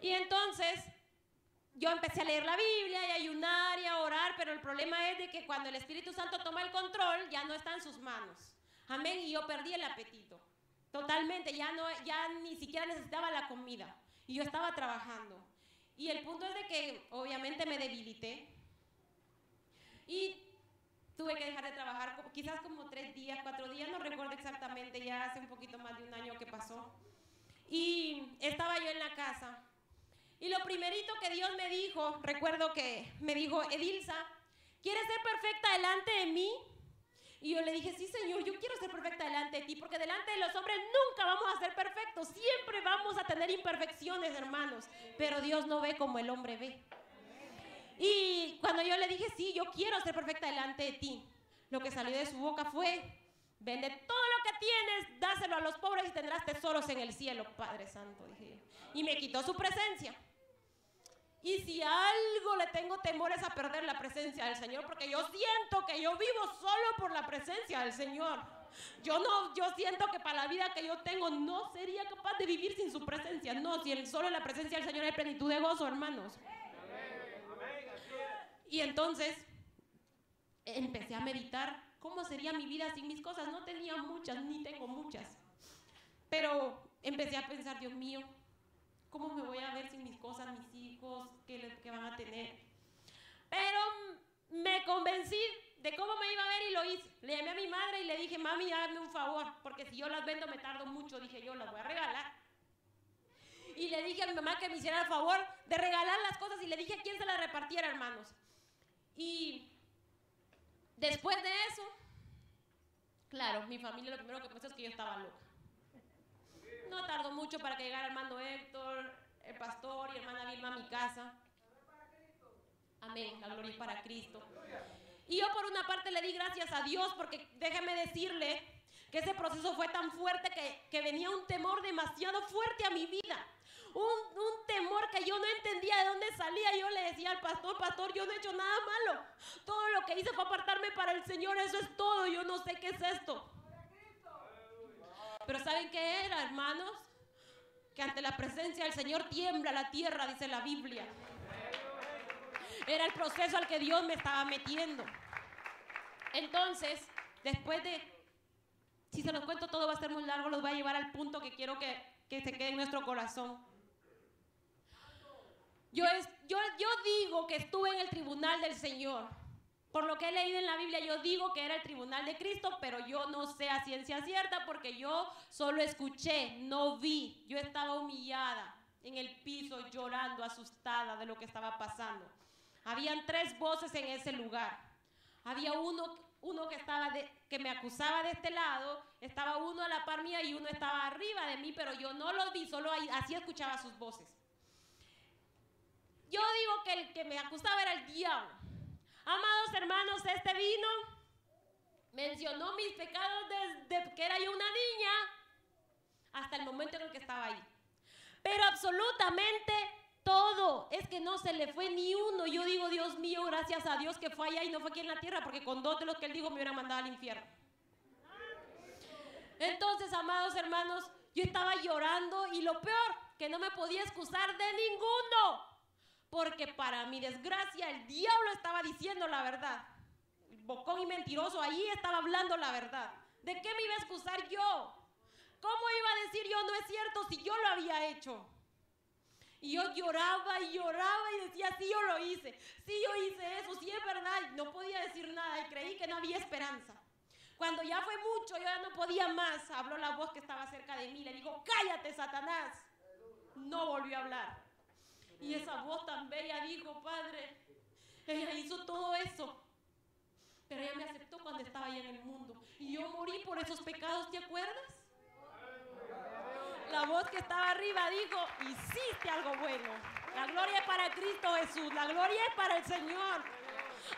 Y entonces yo empecé a leer la Biblia y a ayunar y a orar, pero el problema es de que cuando el Espíritu Santo toma el control, ya no está en sus manos. Amén. Y yo perdí el apetito. Totalmente, ya, no, ya ni siquiera necesitaba la comida. Y yo estaba trabajando. Y el punto es de que obviamente me debilité. Y tuve que dejar de trabajar quizás como tres días, cuatro días, no recuerdo exactamente, ya hace un poquito más de un año que pasó. Y estaba yo en la casa. Y lo primerito que Dios me dijo, recuerdo que me dijo, Edilsa, ¿quieres ser perfecta delante de mí? Y yo le dije, sí, Señor, yo quiero ser perfecta delante de ti, porque delante de los hombres nunca vamos a ser perfectos, siempre vamos a tener imperfecciones, hermanos, pero Dios no ve como el hombre ve. Y cuando yo le dije, sí, yo quiero ser perfecta delante de ti, lo que salió de su boca fue, vende todo lo que tienes, dáselo a los pobres y tendrás tesoros en el cielo, Padre Santo, dije yo. Y me quitó su presencia. Y si algo le tengo temor es a perder la presencia del Señor, porque yo siento que yo vivo solo por la presencia del Señor. Yo no, yo siento que para la vida que yo tengo no sería capaz de vivir sin su presencia. No, si el, solo en la presencia del Señor hay plenitud de gozo, hermanos. Y entonces empecé a meditar cómo sería mi vida sin mis cosas. No tenía muchas, ni tengo muchas. Pero empecé a pensar, Dios mío, ¿Cómo me voy a ver sin mis cosas, mis hijos, qué, qué van a tener? Pero me convencí de cómo me iba a ver y lo hice. Le llamé a mi madre y le dije, mami, hazme un favor, porque si yo las vendo me tardo mucho. Dije, yo las voy a regalar. Y le dije a mi mamá que me hiciera el favor de regalar las cosas y le dije a quién se las repartiera, hermanos. Y después de eso, claro, mi familia lo primero que pensó es que yo estaba loca. No tardó mucho para que llegara hermano Héctor, el pastor y hermana Vilma a mi casa. Amén, la gloria para Cristo. Y yo por una parte le di gracias a Dios porque déjeme decirle que ese proceso fue tan fuerte que, que venía un temor demasiado fuerte a mi vida. Un, un, temor que yo no entendía de dónde salía. Yo le decía al pastor, pastor, yo no he hecho nada malo. Todo lo que hice fue apartarme para el Señor, eso es todo. Yo no sé qué es esto. Pero ¿saben qué era, hermanos? Que ante la presencia del Señor tiembla la tierra, dice la Biblia. Era el proceso al que Dios me estaba metiendo. Entonces, después de, si se los cuento todo va a ser muy largo, los voy a llevar al punto que quiero que, que se quede en nuestro corazón. Yo, es, yo, yo digo que estuve en el tribunal del Señor. Por lo que he leído en la Biblia, yo digo que era el tribunal de Cristo, pero yo no sé a ciencia cierta porque yo solo escuché, no vi. Yo estaba humillada en el piso, llorando, asustada de lo que estaba pasando. Habían tres voces en ese lugar. Había uno, uno que, estaba de, que me acusaba de este lado, estaba uno a la par mía y uno estaba arriba de mí, pero yo no los vi, solo así escuchaba sus voces. Yo digo que el que me acusaba era el diablo. Amados hermanos, este vino mencionó mis pecados desde que era yo una niña hasta el momento en el que estaba ahí. Pero absolutamente todo. Es que no se le fue ni uno. Yo digo, Dios mío, gracias a Dios que fue allá y no fue aquí en la tierra, porque con dos de los que él dijo me hubieran mandado al infierno. Entonces, amados hermanos, yo estaba llorando y lo peor, que no me podía excusar de ninguno. Porque para mi desgracia el diablo estaba diciendo la verdad. Bocón y mentiroso ahí estaba hablando la verdad. ¿De qué me iba a excusar yo? ¿Cómo iba a decir yo no es cierto si yo lo había hecho? Y yo lloraba y lloraba y decía, sí, yo lo hice, sí, yo hice eso, sí es verdad. No podía decir nada y creí que no había esperanza. Cuando ya fue mucho, yo ya no podía más, habló la voz que estaba cerca de mí, le dijo, cállate, Satanás. No volvió a hablar. Y esa voz tan bella dijo, Padre, ella hizo todo eso. Pero ella me aceptó cuando estaba ahí en el mundo. Y yo morí por esos pecados, ¿te acuerdas? La voz que estaba arriba dijo, hiciste algo bueno. La gloria es para Cristo Jesús, la gloria es para el Señor.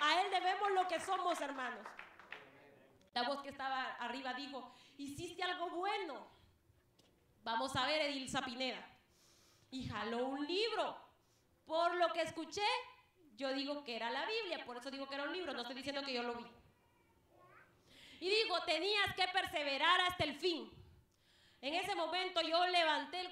A Él debemos lo que somos, hermanos. La voz que estaba arriba dijo, hiciste algo bueno. Vamos a ver, Edilza Pineda. Y jaló un libro. Por lo que escuché, yo digo que era la Biblia, por eso digo que era un libro, no estoy diciendo que yo lo vi. Y digo, tenías que perseverar hasta el fin. En ese momento yo levanté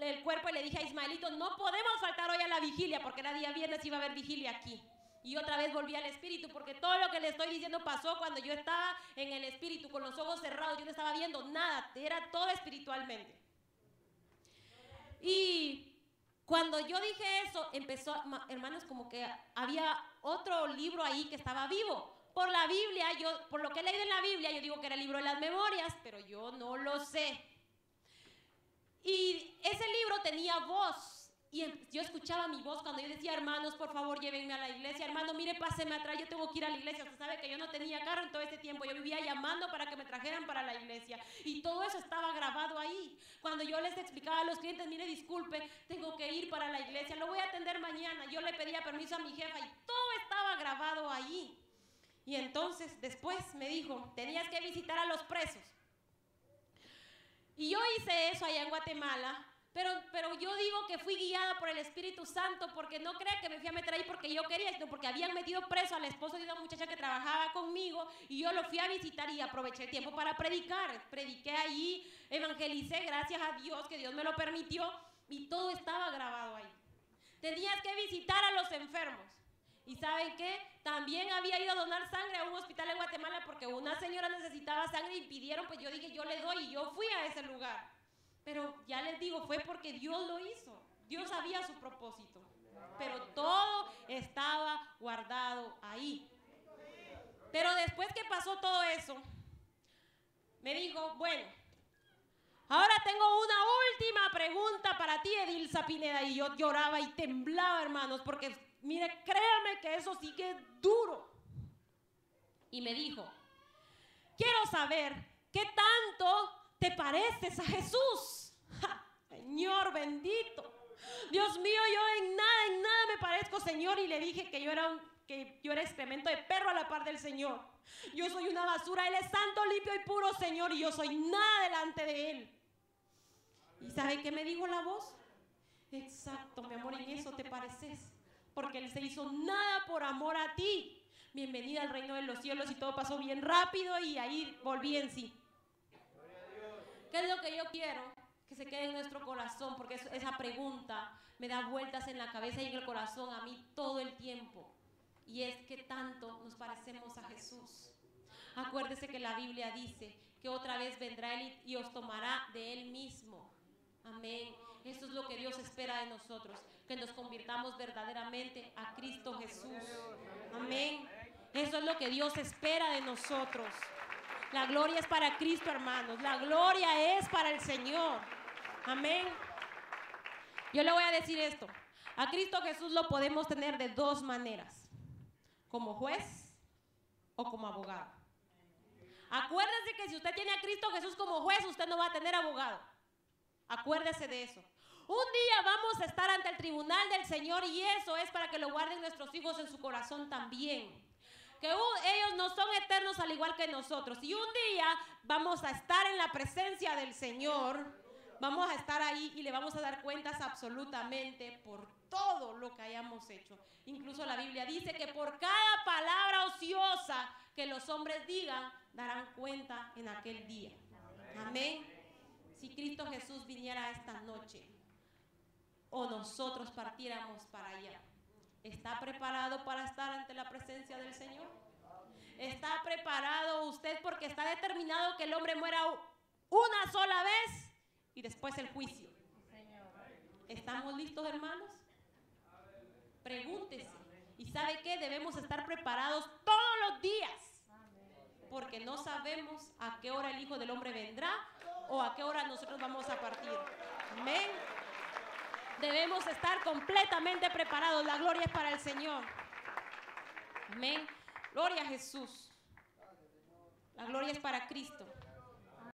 el cuerpo y le dije a Ismaelito, no podemos faltar hoy a la vigilia porque era día viernes y iba a haber vigilia aquí. Y otra vez volví al espíritu, porque todo lo que le estoy diciendo pasó cuando yo estaba en el espíritu, con los ojos cerrados, yo no estaba viendo nada, era todo espiritualmente. Y cuando yo dije eso, empezó, hermanos, como que había otro libro ahí que estaba vivo. Por la Biblia, yo, por lo que he leído en la Biblia, yo digo que era el libro de las memorias, pero yo no lo sé. Y ese libro tenía voz. Y em, yo escuchaba mi voz cuando yo decía, hermanos, por favor, llévenme a la iglesia. Hermano, mire, páseme atrás, yo tengo que ir a la iglesia. Usted sabe que yo no tenía carro en todo ese tiempo. Yo vivía llamando para que me trajeran para la iglesia. Y todo eso estaba grabado ahí. Cuando yo les explicaba a los clientes, mire, disculpe, tengo que ir para la iglesia. Lo voy a atender mañana. Yo le pedía permiso a mi jefa y todo estaba grabado ahí. Y entonces después me dijo, tenías que visitar a los presos. Y yo hice eso allá en Guatemala pero, pero yo digo que fui guiada por el Espíritu Santo porque no crea que me fui a meter ahí porque yo quería, sino porque habían metido preso al esposo de una muchacha que trabajaba conmigo y yo lo fui a visitar y aproveché el tiempo para predicar. Prediqué allí, evangelicé, gracias a Dios que Dios me lo permitió y todo estaba grabado ahí. Tenías que visitar a los enfermos. ¿Y saben qué? También había ido a donar sangre a un hospital en Guatemala porque una señora necesitaba sangre y pidieron, pues yo dije, yo le doy y yo fui a ese lugar. Pero ya les digo, fue porque Dios lo hizo. Dios sabía su propósito. Pero todo estaba guardado ahí. Pero después que pasó todo eso, me dijo, bueno, ahora tengo una última pregunta para ti, Edilza Pineda. Y yo lloraba y temblaba, hermanos, porque mire, créame que eso sí que es duro. Y me dijo, quiero saber qué tanto te pareces a Jesús. Señor bendito. Dios mío, yo en nada, en nada me parezco, Señor. Y le dije que yo era un, que yo era excremento de perro a la par del Señor. Yo soy una basura, Él es santo, limpio y puro, Señor, y yo soy nada delante de Él. ¿Y sabe qué me dijo la voz? Exacto, mi amor, en eso te pareces. Porque Él se hizo nada por amor a ti. Bienvenida al reino de los cielos y todo pasó bien rápido y ahí volví en sí. ¿Qué es lo que yo quiero? Que se quede en nuestro corazón, porque esa pregunta me da vueltas en la cabeza y en el corazón a mí todo el tiempo. Y es que tanto nos parecemos a Jesús. Acuérdese que la Biblia dice que otra vez vendrá Él y os tomará de Él mismo. Amén. Eso es lo que Dios espera de nosotros, que nos convirtamos verdaderamente a Cristo Jesús. Amén. Eso es lo que Dios espera de nosotros. La gloria es para Cristo, hermanos. La gloria es para el Señor. Amén. Yo le voy a decir esto. A Cristo Jesús lo podemos tener de dos maneras. Como juez o como abogado. Acuérdese que si usted tiene a Cristo Jesús como juez, usted no va a tener abogado. Acuérdese de eso. Un día vamos a estar ante el tribunal del Señor y eso es para que lo guarden nuestros hijos en su corazón también que ellos no son eternos al igual que nosotros. Y un día vamos a estar en la presencia del Señor, vamos a estar ahí y le vamos a dar cuentas absolutamente por todo lo que hayamos hecho. Incluso la Biblia dice que por cada palabra ociosa que los hombres digan, darán cuenta en aquel día. Amén. Si Cristo Jesús viniera esta noche o nosotros partiéramos para allá. ¿Está preparado para estar ante la presencia del Señor? ¿Está preparado usted porque está determinado que el hombre muera una sola vez y después el juicio? ¿Estamos listos, hermanos? Pregúntese. ¿Y sabe qué? Debemos estar preparados todos los días. Porque no sabemos a qué hora el Hijo del Hombre vendrá o a qué hora nosotros vamos a partir. Amén debemos estar completamente preparados. La gloria es para el Señor. Amén. Gloria a Jesús. La gloria es para Cristo.